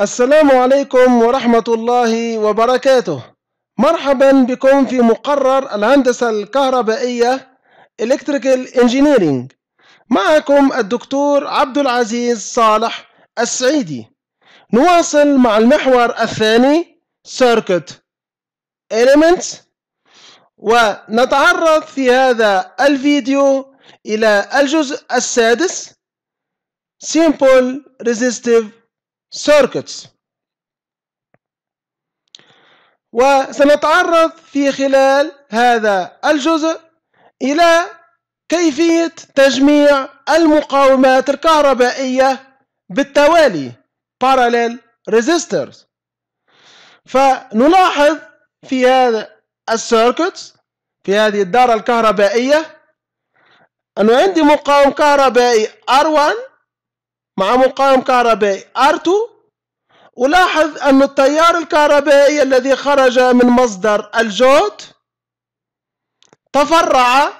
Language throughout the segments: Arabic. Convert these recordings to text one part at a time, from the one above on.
السلام عليكم ورحمة الله وبركاته. مرحبا بكم في مقرر الهندسة الكهربائية Electrical Engineering. معكم الدكتور عبد العزيز صالح السعيدي. نواصل مع المحور الثاني Circuit Elements. ونتعرض في هذا الفيديو إلى الجزء السادس Simple Resistive circuits. وسنتعرض في خلال هذا الجزء إلى كيفية تجميع المقاومات الكهربائية بالتوالي parallel resistors. فنلاحظ في هذا السيركتس في هذه الدارة الكهربائية أنه عندي مقاوم كهربائي R1 مع مقاوم كهربائي R2 ألاحظ أن التيار الكهربائي الذي خرج من مصدر الجهد تفرع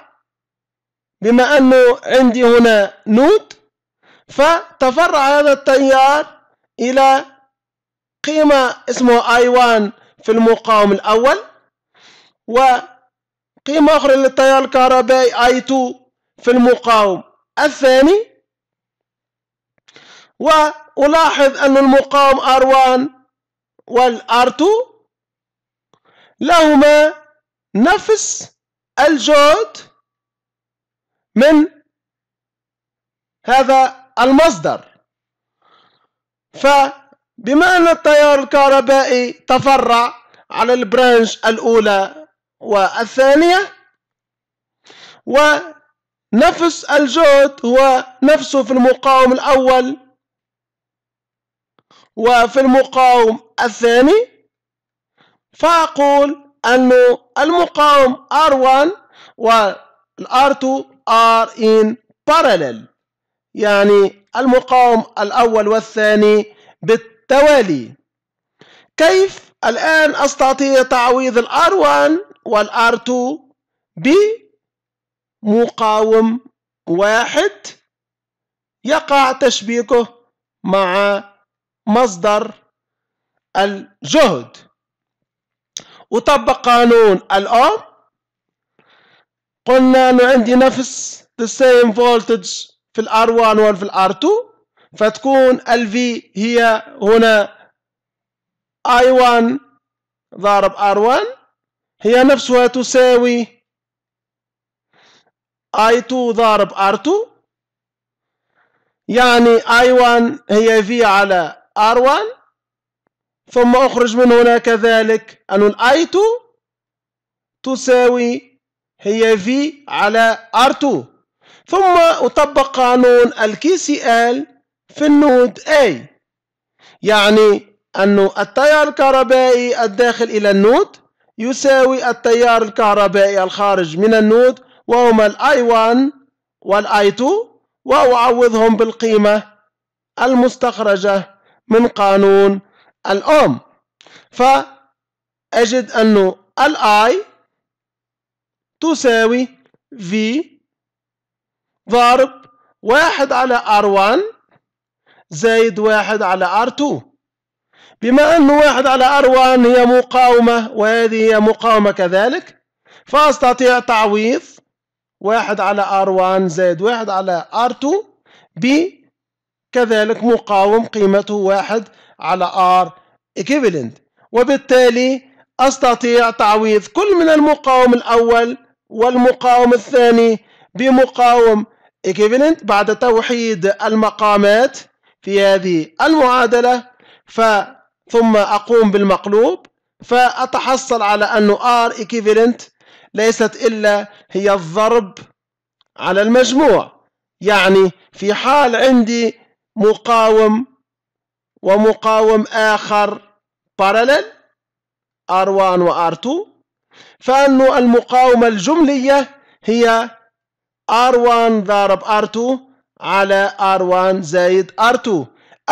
بما أنه عندي هنا نود فتفرع هذا التيار إلى قيمة اسمها I1 في المقاوم الأول وقيمة أخرى للتيار الكهربائي I2 في المقاوم الثاني وألاحظ أن المقاوم R1 والR2 لهما نفس الجهد من هذا المصدر. فبما أن التيار الكهربائي تفرع على البرانش الأولى والثانية ونفس الجهد هو نفسه في المقاوم الأول وفي المقاوم الثاني فأقول أنه المقاوم R1 والR2 are in parallel. يعني المقاوم الأول والثاني بالتوالي. كيف الآن أستطيع تعويض ال R1 وال R2 بمقاوم واحد؟ يقع تشبيكه مع مصدر الجهد. وطبق قانون الأوم قلنا أنه عندي نفس the same voltage في ال R1 وفي ال R2 فتكون ال V هي هنا I1 ضارب R1 هي نفسها تساوي I2 ضارب R2 يعني I1 هي V على R1 ثم أخرج من هنا كذلك أن ال I2 تساوي هي V على R2 ثم أطبق قانون ال KCL في ال node A. يعني أن التيار الكهربائي الداخل إلى ال node يساوي التيار الكهربائي الخارج من ال node وهما ال I1 وال I2 وأعوضهم بالقيمة المستخرجة. من قانون الأوم فأجد أنه ال I تساوي V ضارب واحد على R1 زائد واحد على R2 بما أنه واحد على R1 هي مقاومة وهذه هي مقاومة كذلك فأستطيع تعويض واحد على R1 زائد واحد على R2 ب كذلك مقاوم قيمته واحد على R equivalent. وبالتالي أستطيع تعويض كل من المقاوم الأول والمقاوم الثاني بمقاوم equivalent بعد توحيد المقامات في هذه المعادلة. ثم أقوم بالمقلوب. فأتحصل على أنه R equivalent ليست إلا هي الضرب على المجموع. يعني في حال عندي مقاوم ومقاوم آخر parallel R1 و R2 فأنه المقاومة الجملية هي R1 ضارب R2 على R1 زائد R2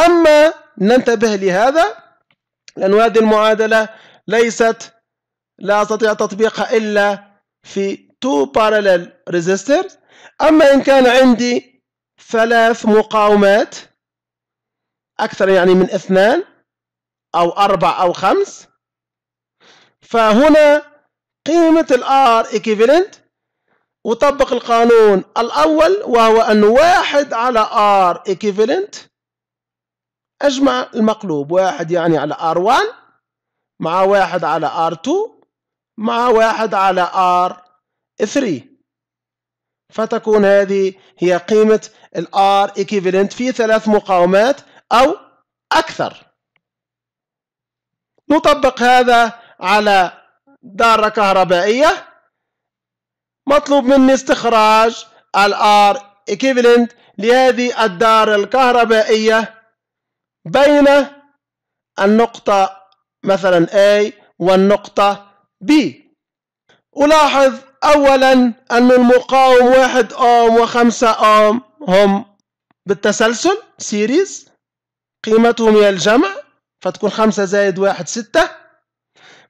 أما ننتبه لهذا لأن هذه المعادلة ليست لا أستطيع تطبيقها إلا في two parallel resistors. أما إن كان عندي ثلاث مقاومات أكثر يعني من اثنان أو أربع أو خمس. فهنا قيمة الآر equivalent وطبق القانون الأول وهو أن واحد على R equivalent. أجمع المقلوب واحد يعني على R1 مع واحد على R2 مع واحد على R3 فتكون هذه هي قيمة ال R equivalent في ثلاث مقاومات أو أكثر. نطبق هذا على دارة كهربائية. مطلوب مني استخراج ال R equivalent لهذه الدار الكهربائية بين النقطة مثلا A والنقطة B. ألاحظ أولا أن المقاوم واحد أوم وخمسة أوم هم بالتسلسل سيريز قيمتهم هي الجمع فتكون خمسة زائد واحد ستة.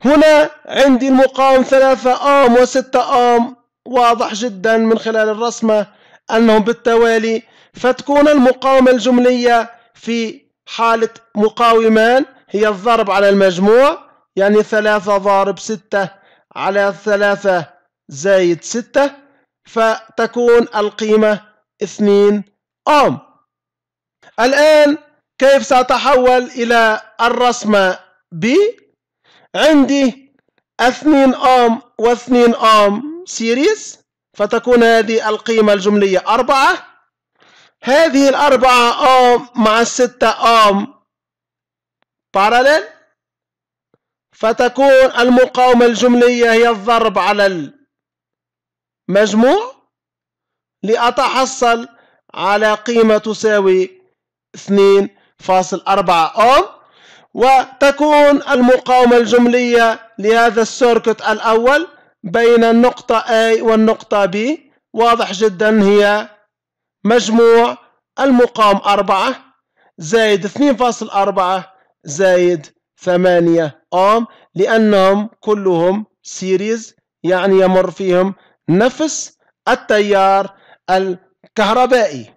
هنا عندي المقاوم ثلاثة أوم وستة أوم واضح جدا من خلال الرسمة أنهم بالتوالي فتكون المقاومة الجملية في حالة مقاومان هي الضرب على المجموع يعني ثلاثة ضارب ستة على ثلاثة زايد ستة فتكون القيمة اثنين أوم الآن كيف سأتحول إلى الرسمة B عندي اثنين أوم واثنين أوم سيريز فتكون هذه القيمة الجملية أربعة. هذه الأربعة أوم مع الستة أوم باراليل فتكون المقاومة الجملية هي الضرب على المجموع لأتحصل على قيمة تساوي 2.4 أوم وتكون المقاومة الجملية لهذا السيركت الأول بين النقطة A والنقطة B. واضح جدا هي مجموع المقام 4 زائد 2.4 زائد ثمانية أوم لأنهم كلهم سيريز يعني يمر فيهم نفس التيار الكهربائي.